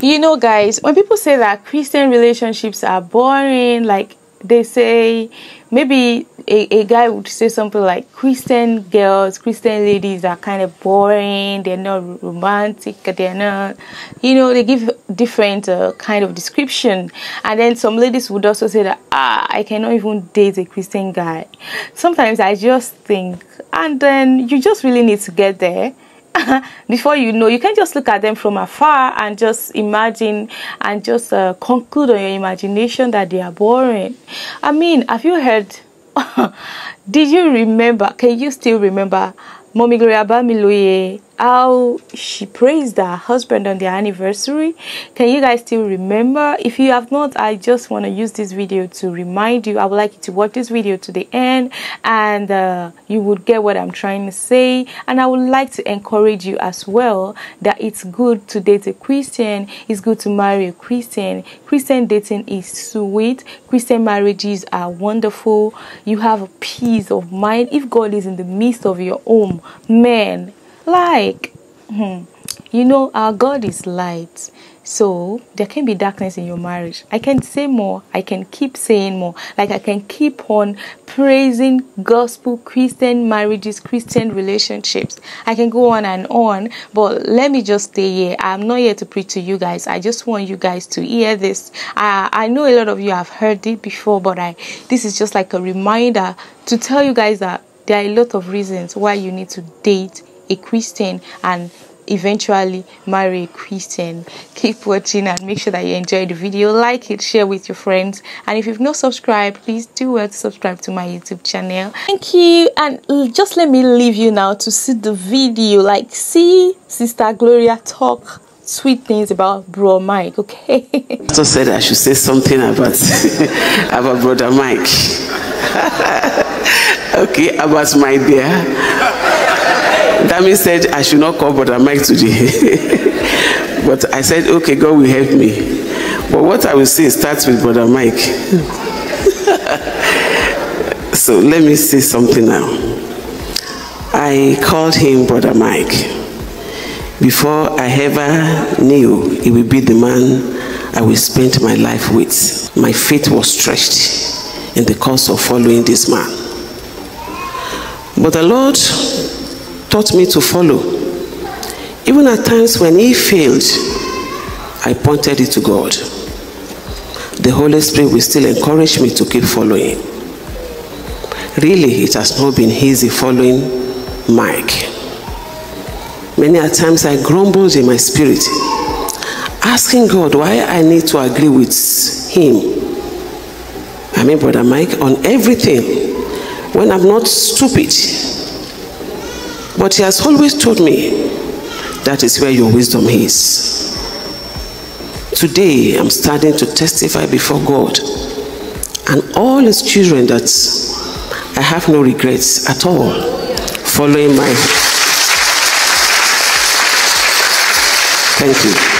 You know, guys, when people say that Christian relationships are boring, like they say maybe a, a guy would say something like Christian girls, Christian ladies are kind of boring, they're not romantic, they're not, you know, they give different uh, kind of description. And then some ladies would also say that, ah, I cannot even date a Christian guy. Sometimes I just think, and then you just really need to get there before you know you can just look at them from afar and just imagine and just uh, conclude on your imagination that they are boring. I mean have you heard? Did you remember can you still remember? Mommy gloria bamiloye how she praised her husband on their anniversary. Can you guys still remember? If you have not i just want to use this video to remind you. I would like you to watch this video to the end and uh, you would get what i'm trying to say. And i would like to encourage you as well that it's good to date a christian. It's good to marry a christian. Christian dating is sweet. Christian marriages are wonderful. You have a peace of mind. If god is in the midst of your home man like, hmm, you know, our God is light. So there can be darkness in your marriage. I can say more. I can keep saying more. Like I can keep on praising gospel Christian marriages, Christian relationships. I can go on and on. But let me just stay here. I'm not here to preach to you guys. I just want you guys to hear this. I I know a lot of you have heard it before, but I this is just like a reminder to tell you guys that there are a lot of reasons why you need to date a Christian and eventually marry a Christian. Keep watching and make sure that you enjoy the video. Like it, share with your friends. And if you've not subscribed, please do well to subscribe to my YouTube channel. Thank you. And just let me leave you now to see the video. Like, see Sister Gloria talk sweet things about bro Mike, okay? So said I should say something about about brother Mike. okay, about my dear. Dami said I should not call Brother Mike today. but I said, okay, God will help me. But what I will say starts with Brother Mike. so let me say something now. I called him Brother Mike. Before I ever knew he would be the man I will spend my life with, my faith was stretched in the course of following this man. But the Lord taught me to follow. Even at times when he failed, I pointed it to God. The Holy Spirit will still encourage me to keep following. Really, it has not been easy following Mike. Many a times I grumbled in my spirit, asking God why I need to agree with him. I mean, Brother Mike, on everything when I'm not stupid but he has always told me that is where your wisdom is. Today, I'm starting to testify before God and all his children that I have no regrets at all following my. Thank you.